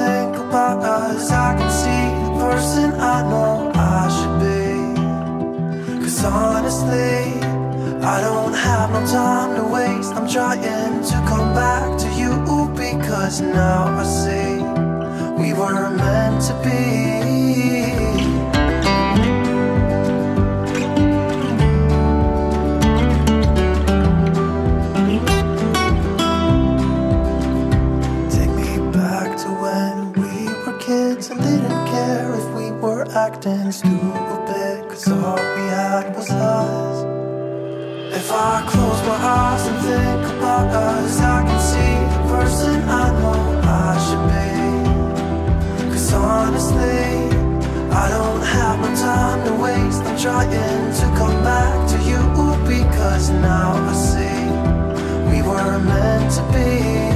think about us. I can see the person I know I should be. Cause honestly I don't have no time to waste. I'm trying to come back to you Because now I see We were meant to be. care if we were acting stupid Cause all we had was us. If I close my eyes and think about us I can see the person I know I should be. Cause honestly I don't have my time to waste. I'm trying to come back to you Because now I see We were meant to be.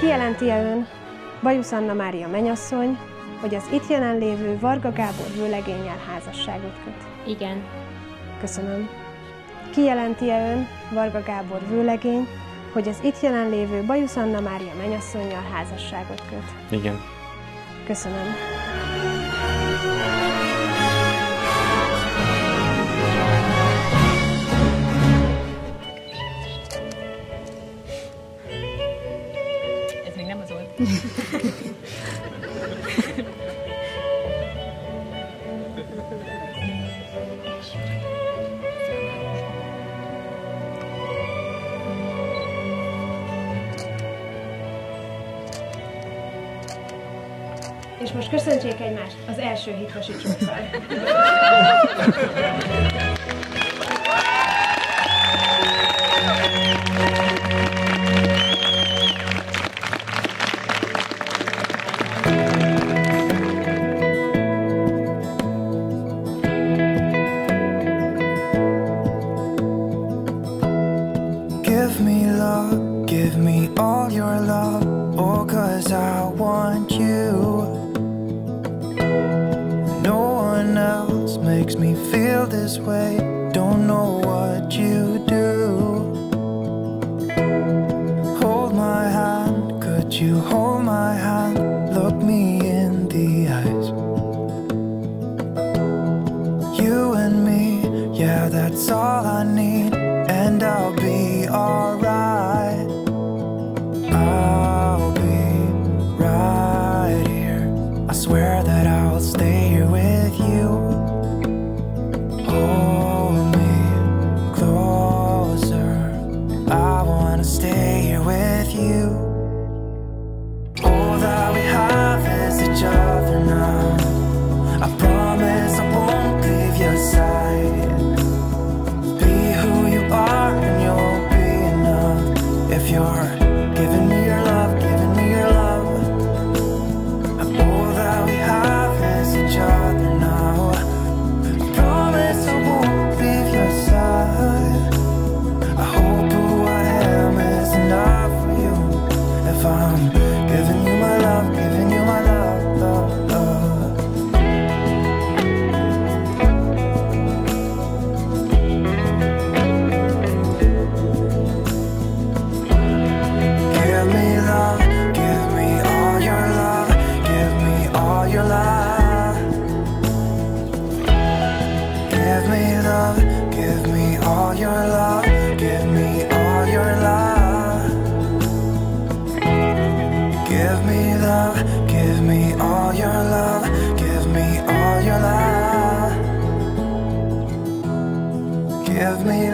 Kijelenti-e ön, Bajusz Anna Mária menyasszony, hogy az itt jelenlévő Varga Gábor vőlegényel házasságot köt? Igen. Köszönöm. Kijelenti-e ön, Varga Gábor vőlegény, hogy az itt jelenlévő Bajusz Anna Mária menyasszonyjal házasságot köt? Igen. Köszönöm. És most köszöntsék egymást az első hitvasi csókkal.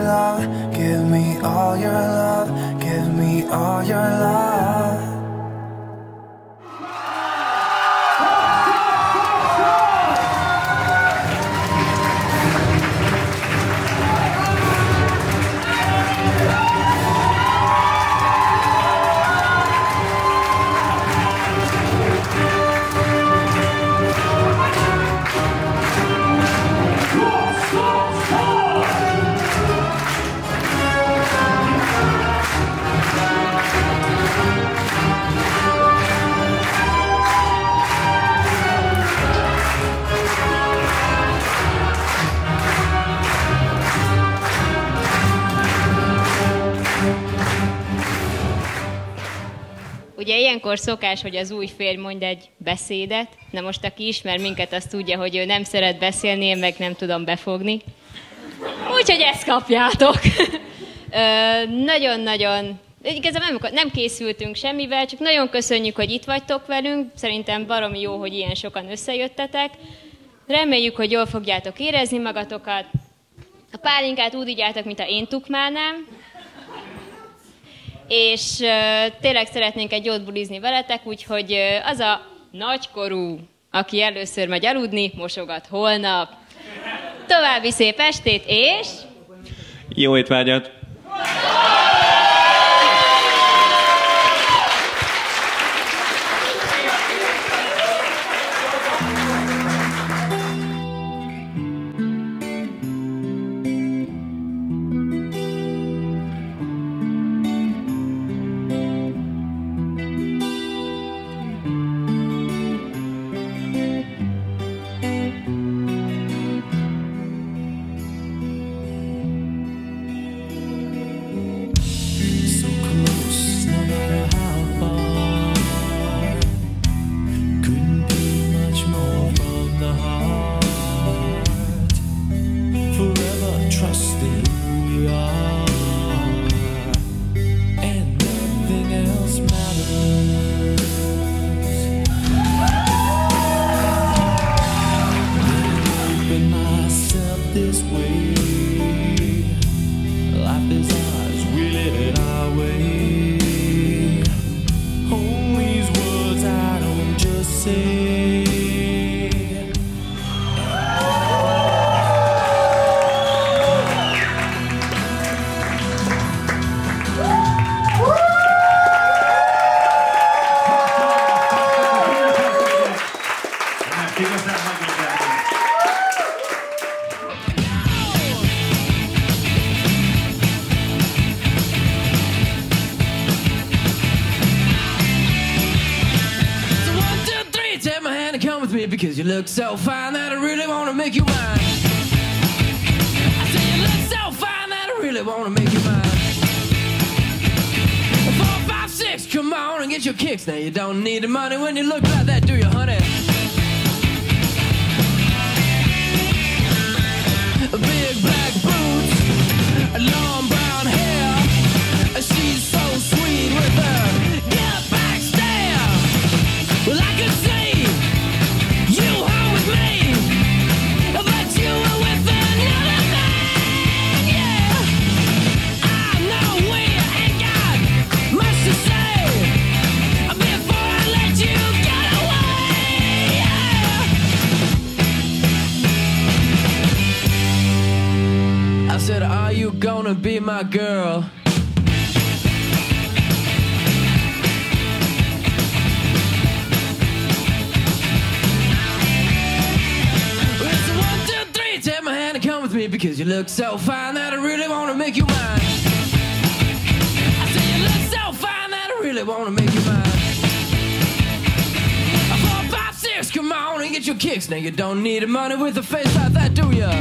love, give me all your love, give me all your love. Ilyenkor szokás, hogy az új férj mond egy beszédet. Na most, aki ismer minket, azt tudja, hogy ő nem szeret beszélni, én meg nem tudom befogni. Úgyhogy ezt kapjátok. Nagyon-nagyon Igazából nem, nem készültünk semmivel, csak nagyon köszönjük, hogy itt vagytok velünk. Szerintem baromi jó, hogy ilyen sokan összejöttetek. Reméljük, hogy jól fogjátok érezni magatokat. A pálinkát úgy igyátok, mint a én tukmánám. És tényleg szeretnénk egy jót bulizni veletek, úgyhogy az a nagykorú, aki először megy aludni, mosogat holnap. További szép estét, és... Jó étvágyat! So fine that I really wanna make you mine. I say you look so fine that I really wanna make you mine. Four, five, six, come on and get your kicks. Now you don't need the money when you look like that, do you, honey? Big black boots, long gonna be my girl? It's a one, two, three. Take my hand and come with me because you look so fine that I really wanna make you mine. I say you look so fine that I really wanna make you mine. Four, five, six, come on and get your kicks. Now you don't need money with a face like that, do ya?